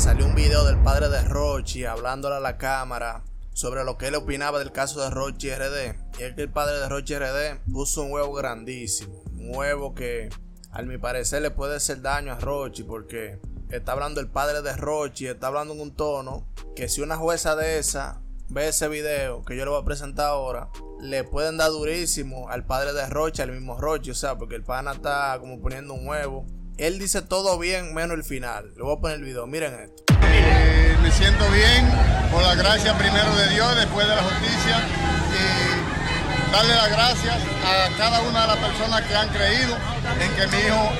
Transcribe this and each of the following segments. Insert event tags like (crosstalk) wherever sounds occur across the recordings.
salió un video del padre de Rochi hablándole a la cámara sobre lo que él opinaba del caso de Rochi RD. Y es que el padre de Rochi RD puso un huevo grandísimo. Un huevo que, al mi parecer, le puede hacer daño a Rochi porque está hablando el padre de Rochi, está hablando en un tono que si una jueza de esa ve ese video que yo le voy a presentar ahora, le pueden dar durísimo al padre de Rochi, al mismo Rochi, o sea, porque el pana está como poniendo un huevo. Él dice todo bien menos el final. Le voy a poner el video, miren esto. Eh, me siento bien por la gracia primero de Dios, después de la justicia. Y darle las gracias a cada una de las personas que han creído en que mi hijo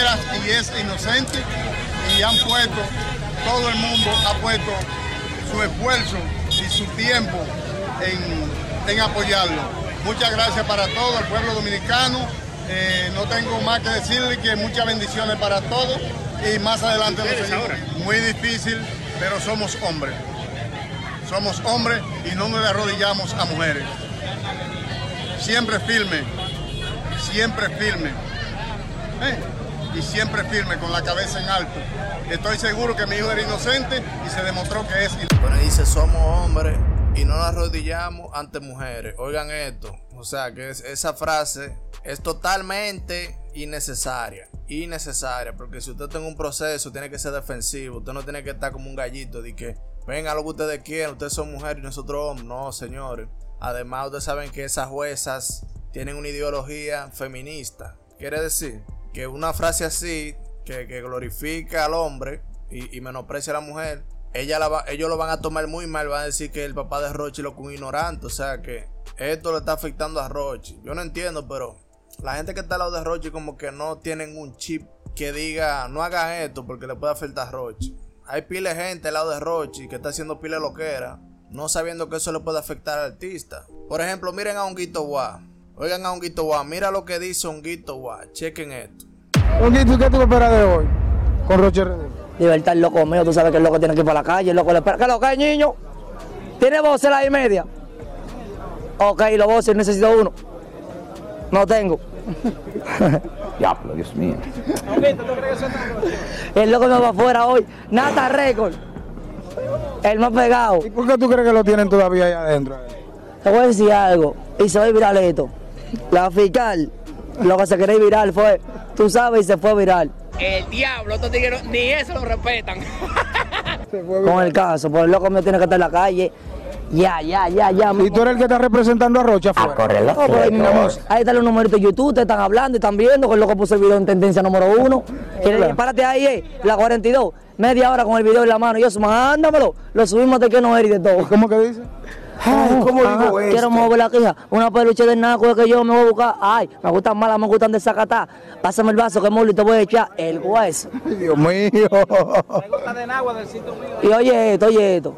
era y es inocente y han puesto, todo el mundo ha puesto su esfuerzo y su tiempo en, en apoyarlo. Muchas gracias para todo el pueblo dominicano. Eh, no tengo más que decirle que muchas bendiciones para todos y más adelante lo. Muy difícil, pero somos hombres. Somos hombres y no nos arrodillamos a mujeres. Siempre firme, siempre firme. Eh, y siempre firme, con la cabeza en alto. Estoy seguro que mi hijo era inocente y se demostró que es inocente. Bueno, dice, somos hombres y no nos arrodillamos ante mujeres. Oigan esto. O sea, que esa frase es totalmente innecesaria. Innecesaria. Porque si usted está en un proceso, tiene que ser defensivo. Usted no tiene que estar como un gallito de que venga lo que ustedes quieran. Ustedes son mujeres y nosotros hombres. No, señores. Además, ustedes saben que esas juezas tienen una ideología feminista. Quiere decir que una frase así, que, glorifica al hombre y, menosprecia a la mujer, ella la ellos lo van a tomar muy mal. Van a decir que el papá de Rochi lo un ignorante. O sea que esto le está afectando a Rochi. Yo no entiendo, pero la gente que está al lado de Rochi como que no tienen un chip que diga no hagan esto porque le puede afectar a Rochi. Hay pile de gente al lado de Rochi que está haciendo pile loquera, no sabiendo que eso le puede afectar al artista. Por ejemplo, miren a Honguito Guá. Oigan a Honguito Guá, mira lo que dice Honguito Guá. Chequen esto. Honguito, ¿qué tú esperas de hoy con Rochi Libertad, el loco mío, tú sabes que el loco tiene que ir para la calle, el loco le espera. ¿Qué loco hay, niño? ¿Tiene a la y media? Ok, lo a decir, necesito uno. No tengo. (laughs) Diablo, Dios mío. El loco me va afuera hoy. Nata Record. El más pegado. ¿Y por qué tú crees que lo tienen todavía ahí adentro? Te voy a decir algo. Y se va a viral esto. La fiscal, lo que se quería viral fue, tú sabes, y se fue viral. El diablo, estos tigres ni eso lo respetan. (laughs) Con el caso, por el loco me tiene que estar en la calle ya, ya, ya, ya. ¿Y tú eres el que está representando a Rocha afuera? A correr ahí están los numeritos de YouTube, te están hablando y están viendo que el loco puso el video en tendencia número uno. Párate ahí, eh, la 42, media hora con el video en la mano. Y yo, mándamelo. Lo subimos de que no eres y de todo. ¿Cómo que dice? Ay, ¿cómo digo esto? Quiero mover la quija. Una peluche de naco que yo me voy a buscar. Ay, me gustan malas, me gustan de sacatá. Pásame el vaso que mole y te voy a echar el hueso. Dios mío. Me gusta de agua del sitio mío. Y oye esto, oye esto.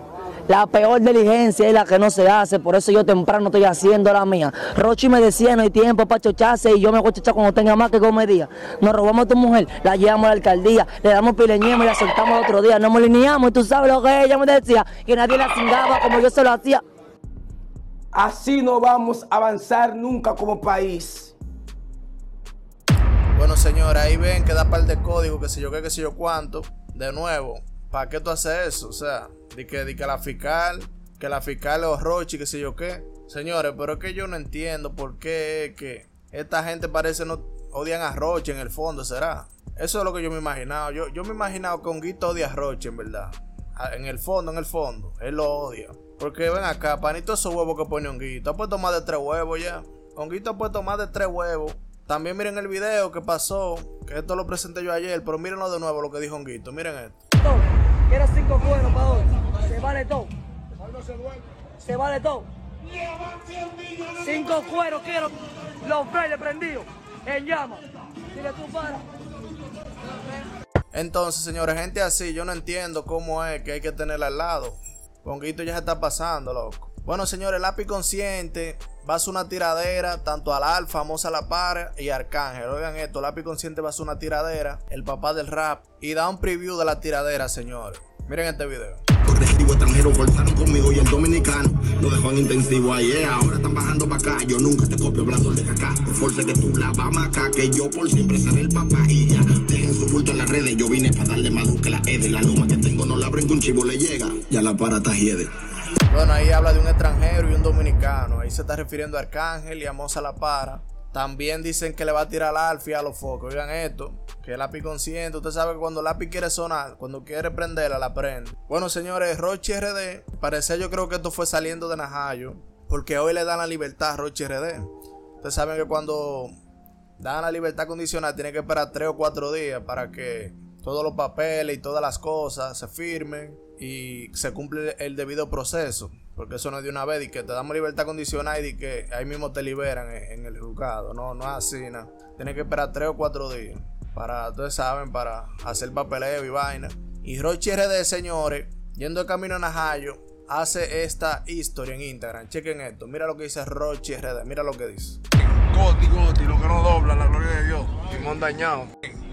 La peor diligencia es la que no se hace, por eso yo temprano estoy haciendo la mía. Rochi me decía, no hay tiempo para chocharse y yo me voy a chochar cuando tenga más que comedia. Nos robamos a tu mujer, la llevamos a la alcaldía, le damos pileñemos y la soltamos el otro día. Nos molineamos y tú sabes lo que ella me decía, que nadie la cingaba como yo se lo hacía. Así no vamos a avanzar nunca como país. Bueno, señora, ahí ven que da par de código, que sé yo qué, que sé yo cuánto. De nuevo, ¿para qué tú haces eso? O sea, de que, que la fiscal, que la fiscal es Rochi, que sé yo qué. Señores, pero es que yo no entiendo por qué que esta gente parece no odian a Roche en el fondo, ¿será? Eso es lo que yo me he imaginado. Yo, yo me he imaginado que Honguito odia a Roche, en verdad. En el fondo, en el fondo. Él lo odia. Porque ven acá, panito esos huevos que pone Honguito. Ha puesto más de tres huevos ya. Honguito ha puesto más de tres huevos. También miren el video que pasó. Que esto lo presenté yo ayer. Pero mírenlo de nuevo lo que dijo Honguito. Miren esto. Quiero cinco cueros para hoy. Se vale todo. Se vale todo. Cinco cueros quiero. Los frailes prendidos. En llama. Dile tú para. Entonces, señores, gente así, yo no entiendo cómo es que hay que tenerla al lado. Ponguito ya se está pasando, loco. Bueno, señores, lápiz consciente va a ser una tiradera tanto al Alfa, famosa La Para y Arcángel. Oigan esto, lápiz consciente va a ser una tiradera, el papá del rap, y da un preview de la tiradera, señores. Miren este video. agresivo extranjero cortaron conmigo y el dominicano lo dejó en intensivo ayer. Ahora están bajando para acá. Yo nunca te copio hablando de acá. Por fuerza que tú la vamos acá. Que yo por siempre seré el papá y ya. Dejen su bulto en las redes. Yo vine para darle más que la E de la luma que tengo. No la abren un chivo le llega. Ya la para hiede. Bueno, ahí habla de un extranjero y un dominicano. Ahí se está refiriendo a Arcángel y a Moza La Para. También dicen que le va a tirar al alfi a los focos. Oigan esto, que el lápiz consciente. Usted sabe que cuando el lápiz quiere sonar, cuando quiere prenderla, la prende. Bueno, señores, Rochi RD, parece yo creo que esto fue saliendo de Najayo. Porque hoy le dan la libertad a Rochi RD. Ustedes saben que cuando dan la libertad condicional, tiene que esperar tres o cuatro días para que todos los papeles y todas las cosas se firmen y se cumple el debido proceso. Porque eso no es de una vez y que te damos libertad condicional y que ahí mismo te liberan en, el juzgado. No, no es así, nada. Tienes que esperar tres o cuatro días para, ustedes saben, para hacer papeleo y vaina. Y Rochi RD, señores, yendo de camino a Najayo, hace esta historia en Instagram. Chequen esto. Mira lo que dice Rochi RD. Mira lo que dice. Goti, Goti, lo que no dobla, la gloria de Dios. Timón dañado.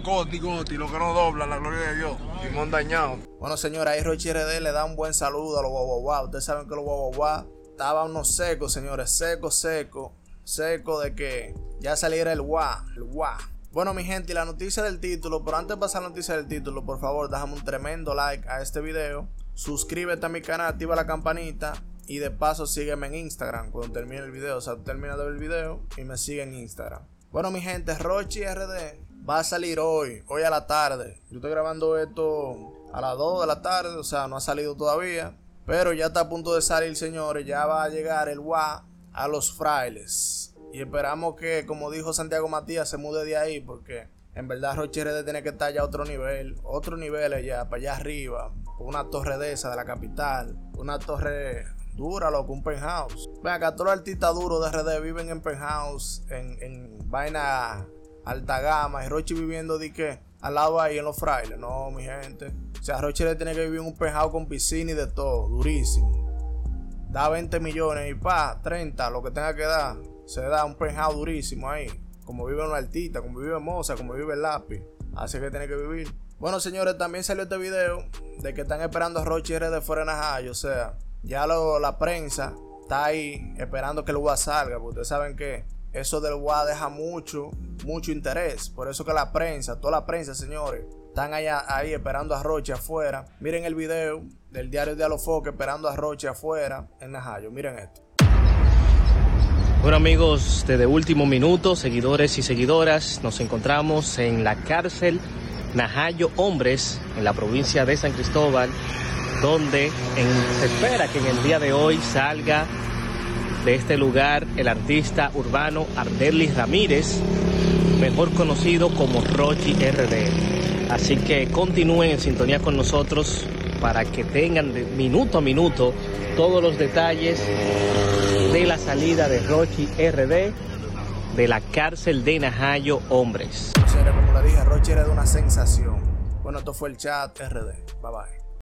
Goti, Goti, lo que no dobla, la gloria de Dios. Timón dañado. Bueno, señora, ahí Rochi RD le da un buen saludo a los guau Ustedes saben que los guau estaban unos secos, señores. Seco, seco. Seco de que ya saliera el guau. El guau. Bueno, mi gente, y la noticia del título. Pero antes de pasar la noticia del título, por favor, déjame un tremendo like a este video. Suscríbete a mi canal, activa la campanita. Y de paso sígueme en Instagram cuando termine el video. O sea, termina de ver el video y me sigue en Instagram. Bueno, mi gente, Rochi RD va a salir hoy, hoy a la tarde. Yo estoy grabando esto a las 2 de la tarde, o sea, no ha salido todavía. Pero ya está a punto de salir, señores. Ya va a llegar el WA a los frailes. Y esperamos que, como dijo Santiago Matías, se mude de ahí porque en verdad Roche RD tiene que estar ya a otro nivel. Otro nivel allá, para allá arriba. Una torre de esa de la capital. Una torre dura, loco, un penthouse. Ven acá, todos los artistas duros de RD viven en penthouse, en, en vaina alta gama. Y Rochi viviendo de que al lado ahí en los frailes. No, mi gente. O sea, Rochi le tiene que vivir en un pejado con piscina y de todo. Durísimo. Da 20 millones y pa, 30, lo que tenga que dar. Se da un pejado durísimo ahí. Como vive una altita, como vive Moza, como vive el lápiz. Así que tiene que vivir. Bueno, señores, también salió este video de que están esperando a Rochi fuera de Najayo. O sea, ya lo, la prensa está ahí esperando que el UA salga. Porque ustedes saben que eso del UA deja mucho, mucho interés. Por eso que la prensa, toda la prensa, señores, están allá, ahí esperando a Roche afuera. Miren el video del diario de Alofoque esperando a Roche afuera en Najayo. Miren esto. Bueno amigos, desde último minuto, seguidores y seguidoras, nos encontramos en la cárcel Najayo Hombres, en la provincia de San Cristóbal, donde se espera que en el día de hoy salga de este lugar el artista urbano Ardelis Ramírez, mejor conocido como Rochi RD. Así que continúen en sintonía con nosotros para que tengan de minuto a minuto todos los detalles de la salida de Rochi RD de la cárcel de Najayo Hombres. Como le dije, Rochi RD una sensación. Bueno, esto fue el chat RD. Bye bye.